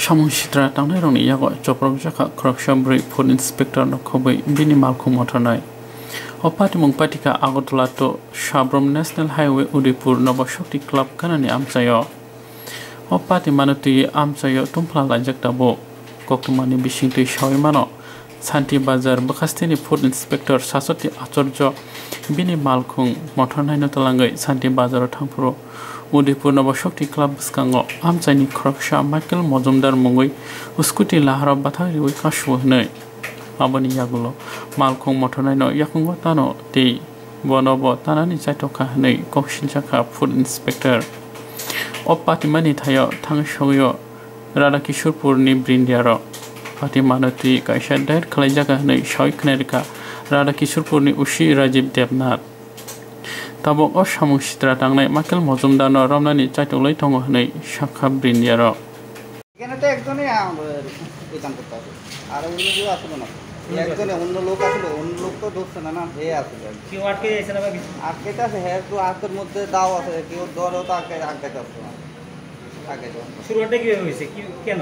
Samungsidra tangnai rokni yago choprok jaka khoroksa bwrwi food inspector no khobui bini malkhung mothornai o patimung patika agotla to sabrom national highway udaipur nabashakti club kanani amchayo o pati manutui amchayo tumpla laijak tabo koktumani bisingtui shawi mano শান্তি বাজার বখাস্তিনি food inspector শাসতি আচার্য বিনি মালখুং মথরনাইনো তলাঙ্গै শান্তি Udaipur Nabashakti club বুসকাঙ্গ আমচাইনি খরকসা Michael Majumdar মঙ্গই উস্কুটি লাহারব বাতা রিউই কাশু হनै মাবনি ইয়াগুলো মালখং মঠনাই ন তানো তে বনব তানানি চাইটকা হই কৌশিল জাখা ফুড ইন্সপেক্টর। অপাতিমানী পাতিমানি থায় থাং সঙ্গীয় রাধাকিশোরপুরনি বৃন্দিয়ার পাতিমানতি কাইসা দায়ের খালাই জায়গা হই হनै সয় খানারিকা রাধাকিশোরপুরনি উশি Rajib Debnath. Tabok o samung sitra tangnai Michael Majumdar রমনানি চাইটলাই থঙ্গ হनै শাখা ব্রিন্দিয়ার এখানে তো একজনই কাম করতে হবে আর অন্য কেউ আসলো না। একজনে অন্য লোক আসলো অন্য লোক তো ধরছে না না হে আসলো কেউ আটকে যাচ্ছে না আটকেতে আছে হ্যাঁ তো হাতের মধ্যে দাও আছে কেউ ধরেও তো আটকে আটকাতে আসতো না। শুরুটা কীভাবে হয়েছে? কি কেন?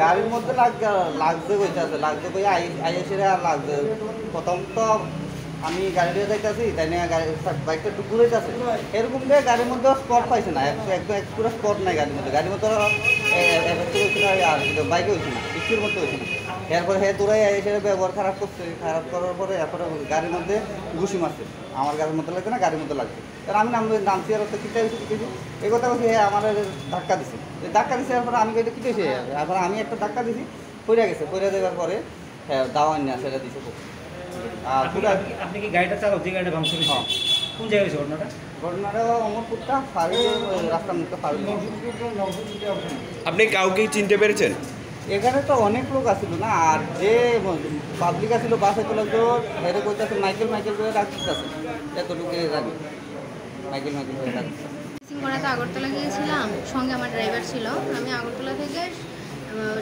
গাড়ির মধ্যে লাগছে লাগছে কইতে আছে। লাগছে কই আই আইএসে আর লাগছে প্রথম তো আমি গাড়ি দিয়ে যাইতেছি, তাই না গাড়ি বাইকটা একটু ঘুরেছে এরকম দিয়ে গাড়ির মধ্যে স্পট পাইছে না একদম এক পুরো স্পট নাই গাড়ির মধ্যে। গাড়ির মধ্যে আর বাইকে হয়েছে না স্পিড মধ্যে হয়েছে না। এরপরে হে দূরে এসে ব্যবহার খারাপ করছে, খারাপ করার পরে এরপরে গাড়ির মধ্যে ঘুষি মারছে। আমার গাড়ির মধ্যে লাগছে না, গাড়ির মধ্যে লাগছে এবার আমি নাম নামছি আর হচ্ছে কিটা হয়েছে হয়েছে এই কথা বলছি হ্যাঁ আমার ধাক্কা দিছে। ধাক্কা দিছে এরপরে আমি কিটা হয়েছে এরপরে আমি একটা ধাক্কা দিছি পড়ে গেছে। পড়ে দেওয়ার পরে হ্যাঁ দাওয়ান না সেটা দিছে। আর আপনি কি গাড়িটা চালাও? যে গাড়িটা হয়েছে হ্যাঁ। কোন জায়গায় হয়েছে ঘটনাটা? ঘটনাটা অমরপুরটা ফারি রাস্তা মুখটা ফারি আপনি কাউকে চিনতে পেরেছেন? এখানে তো অনেক লোক আসছিল না আর যে পাবলিক আসছিল বাসে তোলা তো হেরে কইতাছে মাইকেল মাইকেল করে রাখতেছে এতটুকু জানি। মাইকেল মাইকেল করে রাখতেছে সিংহরাতে আগরতলা গিয়েছিলাম সঙ্গে আমার ড্রাইভার ছিল। আমি আগরতলা থেকে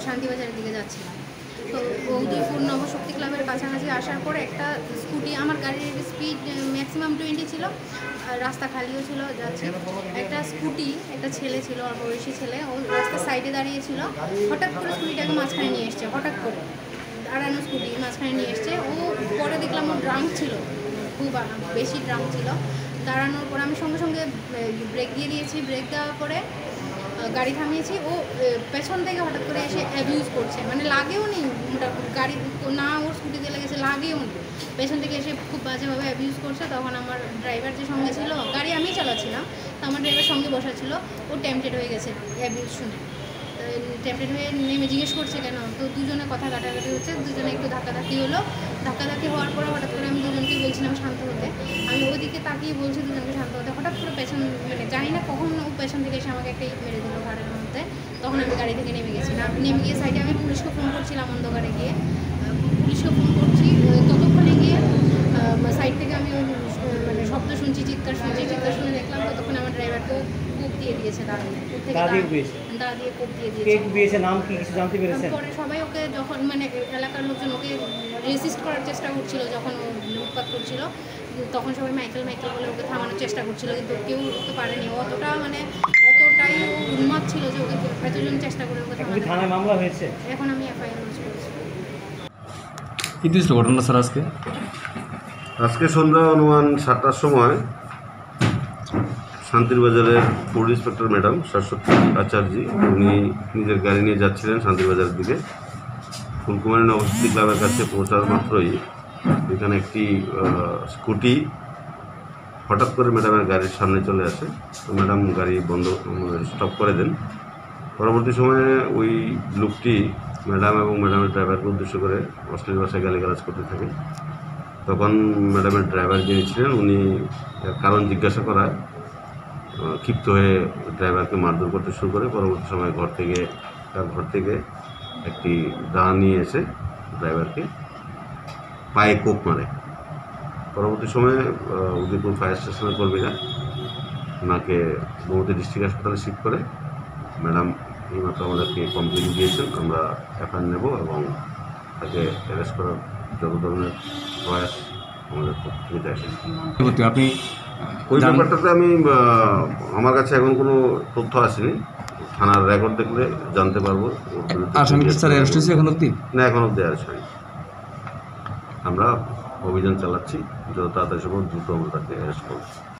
শান্তিবাজারের দিকে যাচ্ছিলাম। তো উদয়পুর নবশক্তি ক্লাবের কাছাকাছি আসার পর একটা স্কুটি, আমার গাড়ির স্পিড ম্যাক্সিমাম টোয়েন্টি ছিল রাস্তা খালিও ছিল, যাচ্ছি। একটা স্কুটি, একটা ছেলে ছিল, অল্প বয়সী ছেলে, ও রাস্তার সাইডে দাঁড়িয়েছিল হঠাৎ করে স্কুটিটাকে মাঝখানে নিয়ে এসছে, হঠাৎ করে। দাঁড়ানো স্কুটি মাঝখানে নিয়ে এসছে। ও পরে দেখলাম ও ড্রাঙ্ক ছিল, খুব বেশি ড্রাঙ্ক ছিল। দাঁড়ানোর পর আমি সঙ্গে সঙ্গে ব্রেক দিয়ে দিয়েছি। ব্রেক দেওয়ার পরে গাড়ি থামিয়েছি, ও পেছন থেকে হঠাৎ করে এসে অ্যাবিউজ করছে। মানে লাগেও নেই গাড়ি না, ওর স্কুটিতে লেগেছে, লাগেও নেই। পেছন থেকে এসে খুব বাজেভাবে অ্যাবিউজ করছে, তখন আমার ড্রাইভার যে সঙ্গে ছিল, গাড়ি আমি চালাচ্ছিলাম, তো আমার ড্রাইভার সঙ্গে বসা ছিল, ও টেম্পটেড হয়ে গেছে অ্যাবিউজ শুনে। টেম্পটেড হয়ে নেমে জিজ্ঞেস করছে কেন? তো দুজনে কথা কাটাকাটি হচ্ছে দুজনে একটু ধাক্কাধাক্কি হলো। ধাক্কাধাক্কি হওয়ার পরে হঠাৎ করে আমি দুজনকে বলছিলাম শান্ত হতে। আমি ওইদিকে তাকিয়ে বলছি দুজনকে শান্ত হতে। হঠাৎ করে পেছন মানে জানি না কখন ও পেছন থেকে এসে আমাকে একটা ইট মেরে দিল ঘাড়ের মধ্যে। তখন আমি গাড়ি থেকে নেমে গেছি। না নেমে গিয়ে সাইডে আমি পুলিশকে ফোন করছিলাম অন্ধকারে গিয়ে। পুলিশকে ফোন করছি। ততক্ষণে গিয়ে সাইড থেকে আমি ওই, মানে শব্দ শুনছি চিৎকার শুনছি। চিৎকার শুনে দেখলাম ততক্ষণে আমার ড্রাইভারকে কোপ দিয়ে দিয়েছে দাঁড়িয়ে দা দিয়ে কুপিয়েছে? দিয়ে কোপ কে দিয়েছে নাম কি কিছু জানতে পেরেছেন? পরে সবাই ওকে যখন মানে এলাকার লোকজন ওকে রেসিস্ট করার চেষ্টা করছিল যখন ও উৎপাত করছিল তখন সবাই মাইকেল মাইকেল বলে ওকে থামানোর চেষ্টা করছিল কিন্তু কেউ তো পারেনি। অতটা মানে অতটাই উন্মাদ ছিল যে ওকে এতজন চেষ্টা করে ওকে থানায় মামলা হয়েছে? এখন আমি এফআইআর করেছি। কি ঘটনা স্যার আজকে? আজকে সন্ধ্যা অনুমান সাতটার সময় শান্তির বাজারের food inspector madam Saraswati Acharjee, উনি নিজের গাড়ি নিয়ে যাচ্ছিলেন শান্তির বাজারের দিকে। ফুলকুমারী নবশক্তি ক্লাবের কাছে পৌঁছার মাত্রই এখানে একটি স্কুটি হঠাৎ করে ম্যাডামের গাড়ির সামনে চলে আসে। তো ম্যাডাম গাড়ি বন্ধ, স্টপ করে দেন। পরবর্তী সময়ে ওই লোকটি ম্যাডাম এবং ম্যাডামের ড্রাইভারকে উদ্দেশ্য করে অশ্লীল ভাষায় গালিগালাজ করতে থাকে। তখন ম্যাডামের ড্রাইভার যিনি ছিলেন, উনি কারণ জিজ্ঞাসা করায় ক্ষিপ্ত হয়ে ড্রাইভারকে মারধর করতে শুরু করে, পরবর্তী সময় ঘর থেকে, তার ঘর থেকে একটি দা নিয়ে এসে ড্রাইভারকে পায়ে কোপ মারে। পরবর্তী সময়ে উদয়পুর ফায়ার স্টেশনের কর্মীরা ওনাকে মমতা ডিস্ট্রিক্ট হাসপাতালে শিফট করে, ম্যাডাম, এইমাত্র আমাদেরকে কমপ্লেন দিয়েছেন, আমরা এফআইআর নেব এবং তাকে অ্যারেস্ট করার যত ধরনের প্রয়াস আমাদের আপনি ওই ব্যাপারটাতে আমি আমার কাছে এখন কোনো তথ্য আসেনি। থানার রেকর্ড দেখলে জানতে পারব। আসামি স্যার অ্যারেস্ট হয়েছে এখন অব্দি না এখন অব্দি অ্যারেস্ট হয়নি আমরা অভিযান চালাচ্ছি। যত তাড়াতাড়ি সম্ভব দ্রুত আমরা তাকে অ্যারেস্ট করব।